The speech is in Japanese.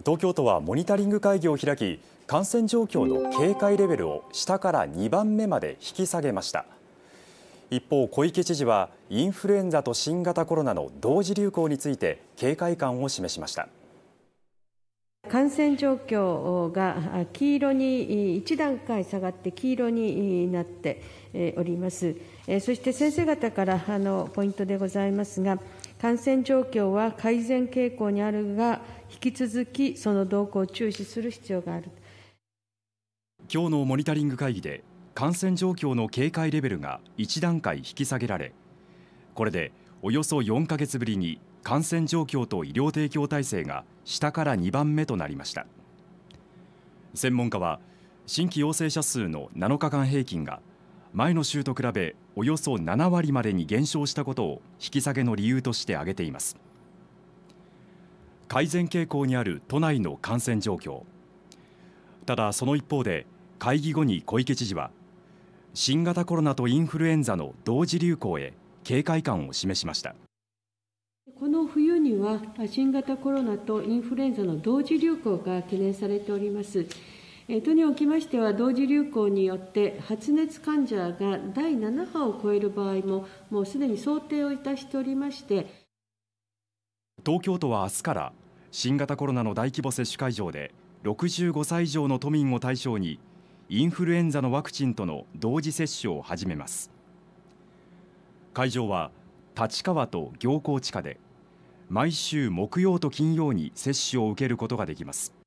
東京都はモニタリング会議を開き感染状況の警戒レベルを下から2番目まで引き下げました。一方小池知事はインフルエンザと新型コロナの同時流行について警戒感を示しました。感染状況が黄色に1段階下がって黄色になっております。そして先生方からのポイントでございますが、感染状況は改善傾向にあるが、引き続きその動向を注視する必要がある。今日のモニタリング会議で感染状況の警戒レベルが1段階引き下げられ、これでおよそ4ヶ月ぶりに感染状況と医療提供体制が下から2番目となりました。専門家は新規陽性者数の7日間平均が前の週と比べおよそ7割までに減少したことを引き下げの理由として挙げています。改善傾向にある都内の感染状況。ただその一方で会議後に小池知事は新型コロナとインフルエンザの同時流行へ警戒感を示しました。この冬には新型コロナとインフルエンザの同時流行が懸念されております。都におきましては、同時流行によって発熱患者が第7波を超える場合も、もうすでに想定をいたしておりまして東京都は明日から新型コロナの大規模接種会場で65歳以上の都民を対象にインフルエンザのワクチンとの同時接種を始めます会場は立川と行幸地下で毎週木曜と金曜に接種を受けることができます。